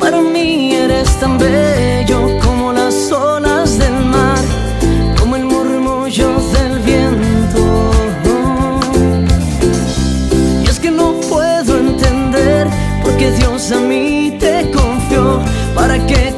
Para mí eres tan bello como las olas del mar, como el murmullo del viento. Y es que no puedo entender por qué Dios a mí te confió para que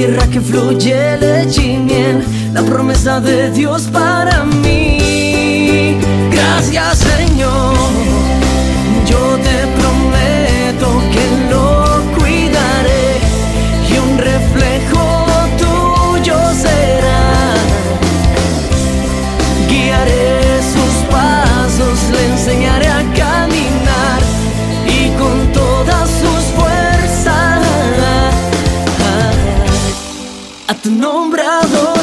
tierra que fluye leche y la promesa de Dios para mí. a tu nombrado.